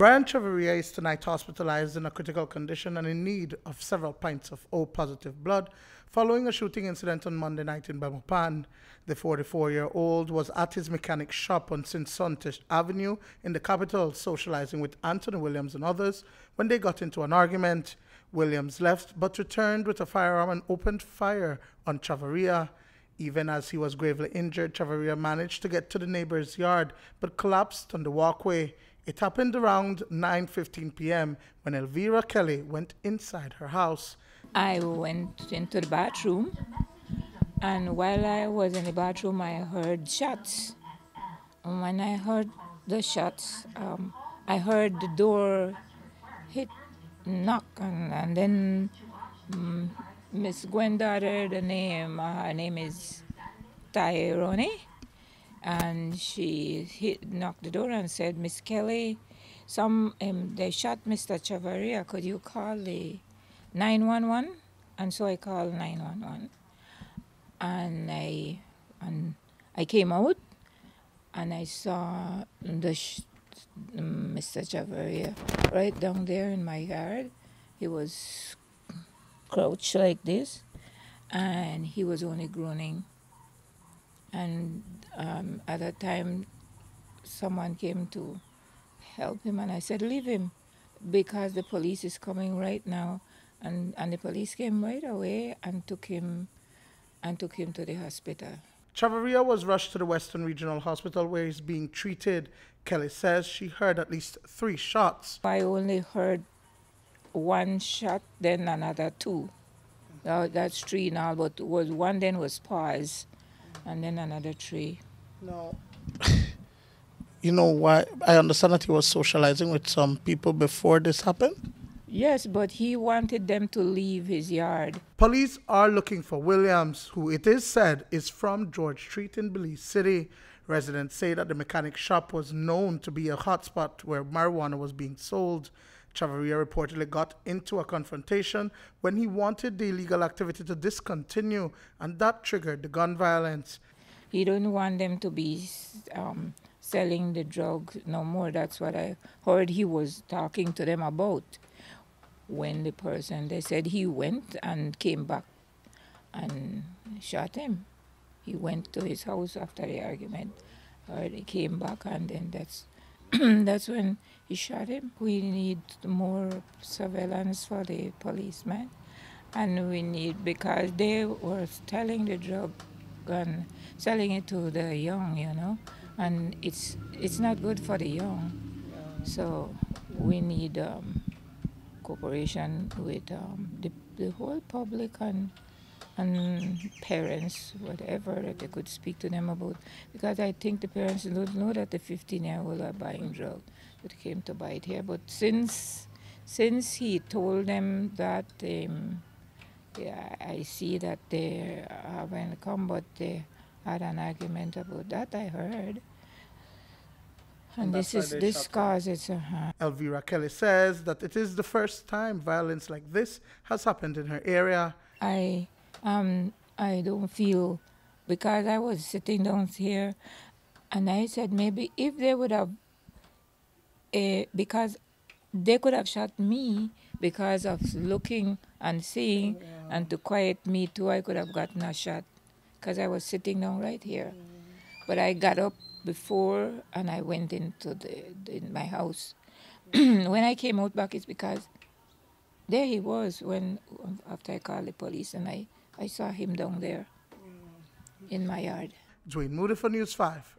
Brian Chavarria is tonight hospitalized in a critical condition and in need of several pints of O positive blood following a shooting incident on Monday night in Belmopan. The 44 year old was at his mechanic shop on Sinsonte Avenue in the capital socializing with Anthony Williams and others when they got into an argument. Williams left but returned with a firearm and opened fire on Chavarria. Even as he was gravely injured, Chavarria managed to get to the neighbor's yard but collapsed on the walkway. It happened around 9:15 p.m. when Elvira Kelly went inside her house. I went into the bathroom, and while I was in the bathroom, I heard shots. And when I heard the shots, um, I heard the door hit knock, and, and then um, Miss Gwendotter, the name, uh, her name is Tyrone, and she hit, knocked the door and said, Miss Kelly, some um, they shot Mr. Chavarria. Could you call the 911? And so I called 911, and I and I came out, and I saw the Mr. Chavarria right down there in my yard. He was crouched like this, and he was only groaning. And um, at that time, someone came to help him, and I said, "Leave him, because the police is coming right now." And and the police came right away and took him, and took him to the hospital. Chavarria was rushed to the Western Regional Hospital where he's being treated. Kelly says she heard at least three shots. I only heard one shot, then another two. Uh, that's three now, but was one then was pause, and then another three. No. you know why? I understand that he was socializing with some people before this happened. Yes, but he wanted them to leave his yard. Police are looking for Williams, who it is said is from George Street in Belize City. Residents say that the mechanic shop was known to be a hotspot where marijuana was being sold. Chavarria reportedly got into a confrontation when he wanted the illegal activity to discontinue, and that triggered the gun violence. He didn't want them to be um, selling the drug no more. That's what I heard he was talking to them about when the person they said he went and came back and shot him. He went to his house after the argument, or he came back and then that's that's when he shot him. We need more surveillance for the policemen, and we need because they were selling the drug and selling it to the young, you know, and it's it's not good for the young. So we need. Um, cooperation with um, the, the whole public and and parents, whatever that they could speak to them about, because I think the parents don't know that the 15-year-old are buying drugs that came to buy it here. But since since he told them that, um, yeah, I see that they haven't come, but they had an argument about that. I heard. And this is this causes. Uh-huh. Elvira Kelly says that it is the first time violence like this has happened in her area. I um I don't feel because I was sitting down here, and I said maybe if they would have, uh, because they could have shot me because of looking and seeing, yeah. and to quiet me too, I could have gotten a shot, because I was sitting down right here, but I got up before and I went into the, the in my house. when I came out back, it's because there he was when after I called the police and I, I saw him down there mm. in my yard. Duane Moody for News 5.